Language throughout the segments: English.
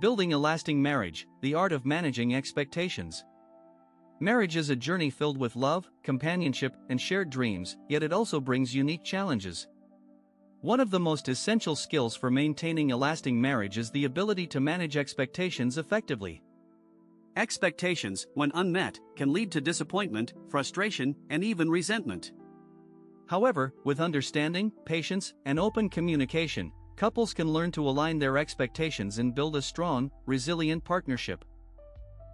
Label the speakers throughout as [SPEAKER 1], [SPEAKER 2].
[SPEAKER 1] Building a lasting marriage, the art of managing expectations. Marriage is a journey filled with love, companionship, and shared dreams, yet it also brings unique challenges. One of the most essential skills for maintaining a lasting marriage is the ability to manage expectations effectively.
[SPEAKER 2] Expectations, when unmet, can lead to disappointment, frustration, and even resentment.
[SPEAKER 1] However, with understanding, patience, and open communication, couples can learn to align their expectations and build a strong, resilient partnership.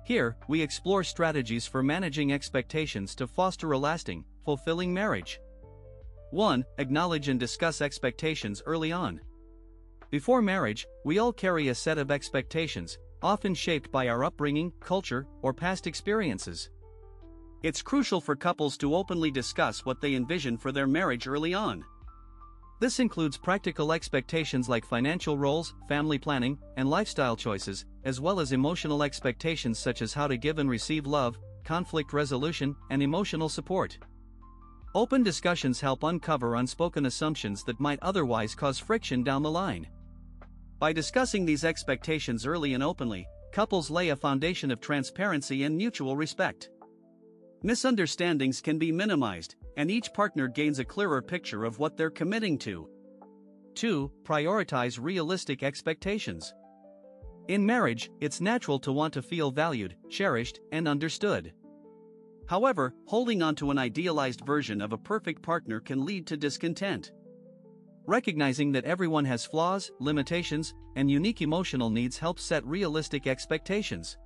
[SPEAKER 1] Here, we explore strategies for managing expectations to foster a lasting, fulfilling marriage. 1. Acknowledge and discuss expectations early on. Before marriage, we all carry a set of expectations, often shaped by our upbringing, culture, or past experiences. It's crucial for couples to openly discuss what they envision for their marriage early on. This includes practical expectations like financial roles, family planning, and lifestyle choices, as well as emotional expectations such as how to give and receive love, conflict resolution, and emotional support. Open discussions help uncover unspoken assumptions that might otherwise cause friction down the line. By discussing these expectations early and openly, couples lay a foundation of transparency and mutual respect. Misunderstandings can be minimized, and each partner gains a clearer picture of what they're committing to. 2. Prioritize realistic expectations. In marriage, it's natural to want to feel valued, cherished, and understood. However, holding on to an idealized version of a perfect partner can lead to discontent. Recognizing that everyone has flaws, limitations, and unique emotional needs helps set realistic expectations.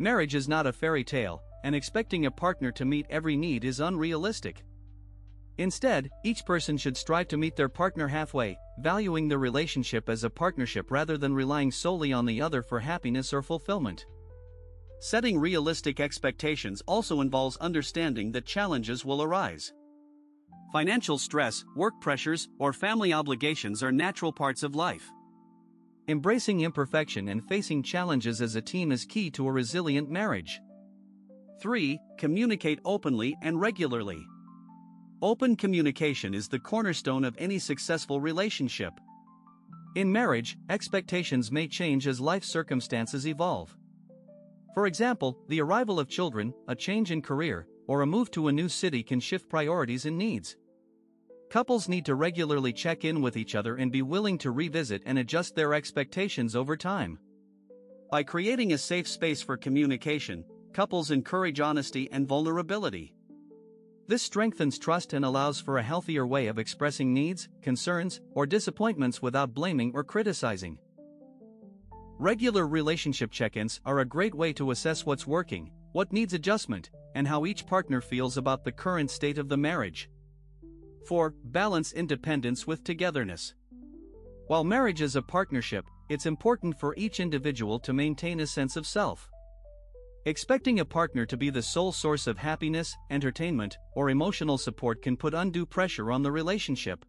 [SPEAKER 1] Marriage is not a fairy tale, and expecting a partner to meet every need is unrealistic. Instead, each person should strive to meet their partner halfway, valuing the relationship as a partnership rather than relying solely on the other for happiness or fulfillment. Setting realistic expectations also involves understanding that challenges will arise. Financial stress, work pressures, or family obligations are natural parts of life. Embracing imperfection and facing challenges as a team is key to a resilient marriage. 3. Communicate openly and regularly. Open communication is the cornerstone of any successful relationship. In marriage, expectations may change as life circumstances evolve. For example, the arrival of children, a change in career, or a move to a new city can shift priorities and needs. Couples need to regularly check in with each other and be willing to revisit and adjust their expectations over time. By creating a safe space for communication, couples encourage honesty and vulnerability. This strengthens trust and allows for a healthier way of expressing needs, concerns, or disappointments without blaming or criticizing. Regular relationship check ins are a great way to assess what's working, what needs adjustment, and how each partner feels about the current state of the marriage. 4. Balance independence with togetherness. While marriage is a partnership, it's important for each individual to maintain a sense of self. Expecting a partner to be the sole source of happiness, entertainment, or emotional support can put undue pressure on the relationship.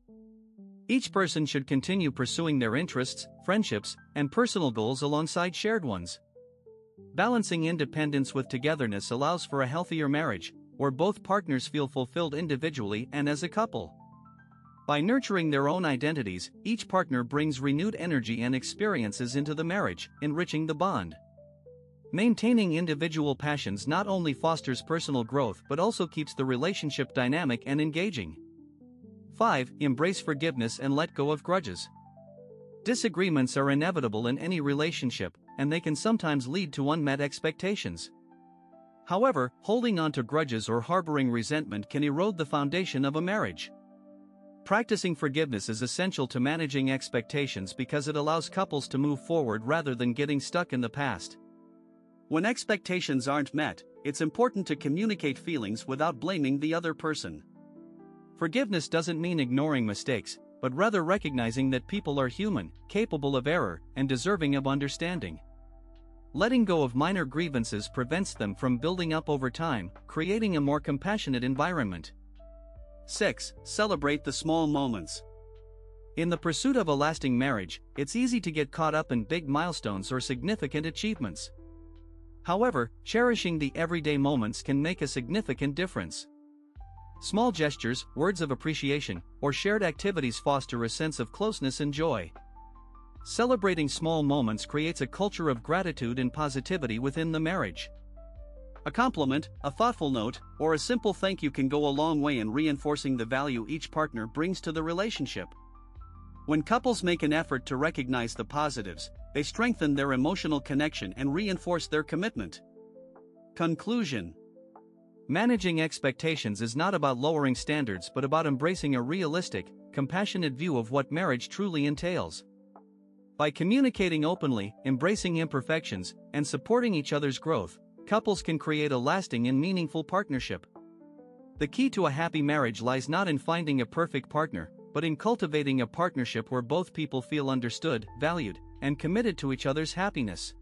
[SPEAKER 1] Each person should continue pursuing their interests, friendships, and personal goals alongside shared ones. Balancing independence with togetherness allows for a healthier marriage, where both partners feel fulfilled individually and as a couple. By nurturing their own identities, each partner brings renewed energy and experiences into the marriage, enriching the bond. Maintaining individual passions not only fosters personal growth but also keeps the relationship dynamic and engaging. 5. Embrace forgiveness and let go of grudges. Disagreements are inevitable in any relationship, and they can sometimes lead to unmet expectations. However, holding on to grudges or harboring resentment can erode the foundation of a marriage. Practicing forgiveness is essential to managing expectations because it allows couples to move forward rather than getting stuck in the past. When expectations aren't met, it's important to communicate feelings without blaming the other person. Forgiveness doesn't mean ignoring mistakes, but rather recognizing that people are human, capable of error, and deserving of understanding. Letting go of minor grievances prevents them from building up over time, creating a more compassionate environment. 6. Celebrate the small moments. In the pursuit of a lasting marriage, it's easy to get caught up in big milestones or significant achievements. However, cherishing the everyday moments can make a significant difference. Small gestures, words of appreciation, or shared activities foster a sense of closeness and joy. Celebrating small moments creates a culture of gratitude and positivity within the marriage.
[SPEAKER 2] A compliment, a thoughtful note, or a simple thank you can go a long way in reinforcing the value each partner brings to the relationship. When couples make an effort to recognize the positives, they strengthen their emotional connection and reinforce their commitment. Conclusion
[SPEAKER 1] Managing expectations is not about lowering standards but about embracing a realistic, compassionate view of what marriage truly entails. By communicating openly, embracing imperfections, and supporting each other's growth, couples can create a lasting and meaningful partnership. The key to a happy marriage lies not in finding a perfect partner, but in cultivating a partnership where both people feel understood, valued, and committed to each other's happiness.